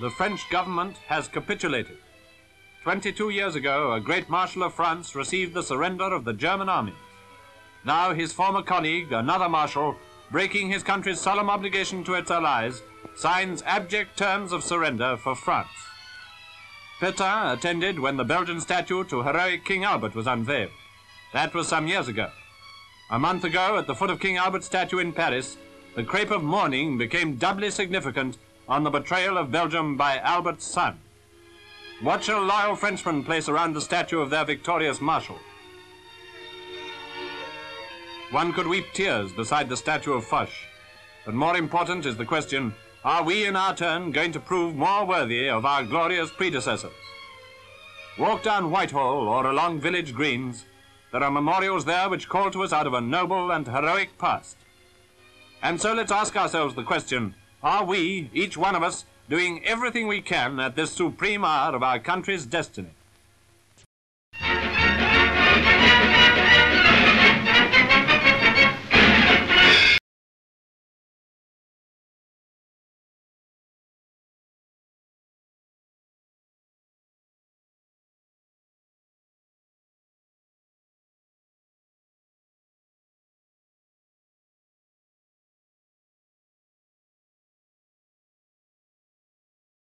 the French government has capitulated. 22 years ago, a great marshal of France received the surrender of the German armies. Now his former colleague, another marshal, breaking his country's solemn obligation to its allies, signs abject terms of surrender for France. Pétain attended when the Belgian statue to heroic King Albert was unveiled. That was some years ago. A month ago, at the foot of King Albert's statue in Paris, the crepe of mourning became doubly significant on the betrayal of Belgium by Albert's son. What shall loyal Frenchmen place around the statue of their victorious marshal? One could weep tears beside the statue of Foch. But more important is the question, are we in our turn going to prove more worthy of our glorious predecessors? Walk down Whitehall or along village greens, there are memorials there which call to us out of a noble and heroic past. And so let's ask ourselves the question, are we, each one of us, doing everything we can at this supreme hour of our country's destiny?